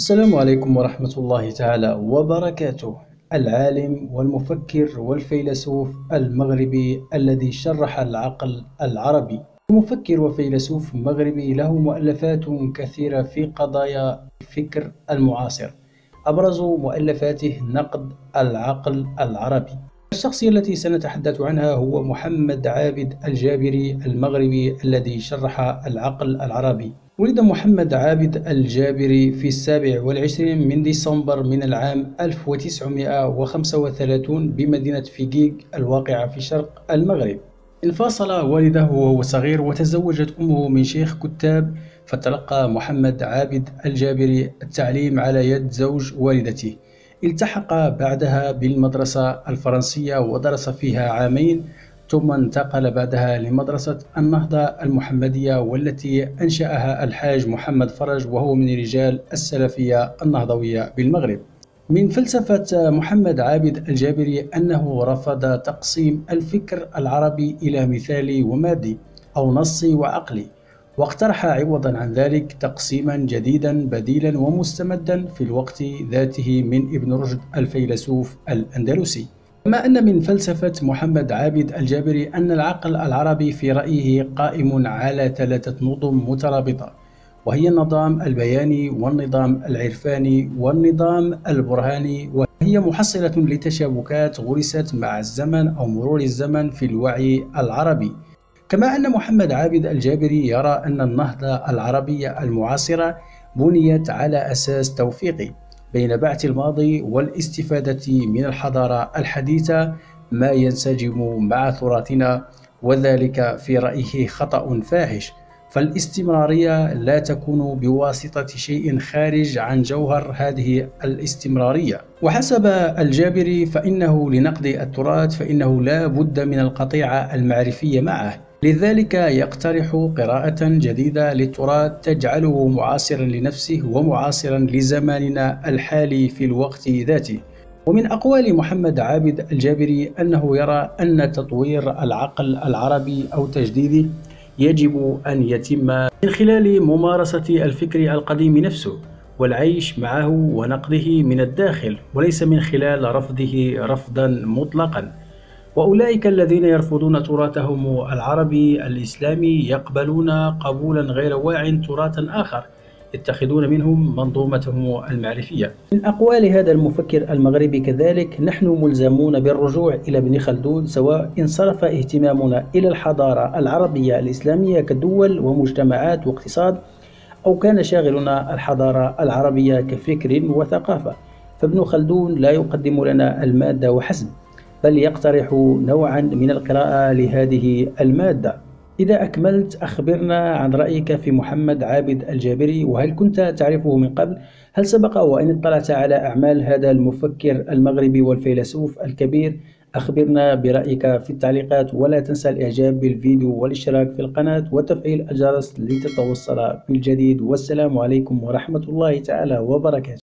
السلام عليكم ورحمة الله تعالى وبركاته. العالم والمفكر والفيلسوف المغربي الذي شرح العقل العربي. مفكر وفيلسوف مغربي له مؤلفات كثيرة في قضايا الفكر المعاصر. أبرز مؤلفاته نقد العقل العربي. الشخصية التي سنتحدث عنها هو محمد عابد الجابري المغربي الذي شرح العقل العربي. ولد محمد عابد الجابري في السابع والعشرين من ديسمبر من العام 1935 بمدينة فيجيج الواقعة في شرق المغرب. انفصل والده وهو صغير وتزوجت أمه من شيخ كتاب فتلقى محمد عابد الجابري التعليم على يد زوج والدته. التحق بعدها بالمدرسة الفرنسية ودرس فيها عامين ثم انتقل بعدها لمدرسة النهضة المحمدية والتي أنشأها الحاج محمد فرج وهو من رجال السلفية النهضوية بالمغرب. من فلسفة محمد عابد الجابري أنه رفض تقسيم الفكر العربي إلى مثالي ومادي أو نصي وعقلي واقترح عوضا عن ذلك تقسيما جديدا بديلا ومستمدا في الوقت ذاته من ابن رشد الفيلسوف الأندلسي. كما أن من فلسفة محمد عابد الجابري أن العقل العربي في رأيه قائم على ثلاثة نظم مترابطة وهي النظام البياني والنظام العرفاني والنظام البرهاني وهي محصلة لتشابكات غرست مع الزمن أو مرور الزمن في الوعي العربي. كما أن محمد عابد الجابري يرى أن النهضة العربية المعاصرة بنيت على أساس توفيقي بين بعث الماضي والاستفادة من الحضارة الحديثة ما ينسجم مع تراثنا وذلك في رأيه خطأ فاحش. فالاستمرارية لا تكون بواسطة شيء خارج عن جوهر هذه الاستمرارية. وحسب الجابري فإنه لنقد التراث فإنه لا بد من القطيعة المعرفية معه. لذلك يقترح قراءة جديدة للتراث تجعله معاصرا لنفسه ومعاصرا لزماننا الحالي في الوقت ذاته. ومن أقوال محمد عابد الجابري أنه يرى أن تطوير العقل العربي أو تجديده يجب أن يتم من خلال ممارسة الفكر القديم نفسه والعيش معه ونقده من الداخل وليس من خلال رفضه رفضا مطلقا. وأولئك الذين يرفضون تراثهم العربي الإسلامي يقبلون قبولا غير واع تراثا آخر يتخذون منهم منظومتهم المعرفية. من أقوال هذا المفكر المغربي كذلك نحن ملزمون بالرجوع إلى ابن خلدون سواء انصرف اهتمامنا إلى الحضارة العربية الإسلامية كدول ومجتمعات واقتصاد أو كان شاغلنا الحضارة العربية كفكر وثقافة. فابن خلدون لا يقدم لنا المادة وحسب بل يقترح نوعا من القراءة لهذه المادة إذا أكملت أخبرنا عن رأيك في محمد عابد الجابري وهل كنت تعرفه من قبل؟ هل سبق وإن اطلعت على أعمال هذا المفكر المغربي والفيلسوف الكبير؟ أخبرنا برأيك في التعليقات ولا تنسى الإعجاب بالفيديو والاشتراك في القناة وتفعيل الجرس لتتوصل بالجديد والسلام عليكم ورحمة الله تعالى وبركاته